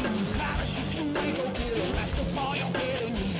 I Promises to make a deal, rest of all your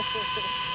Ha, ha, ha.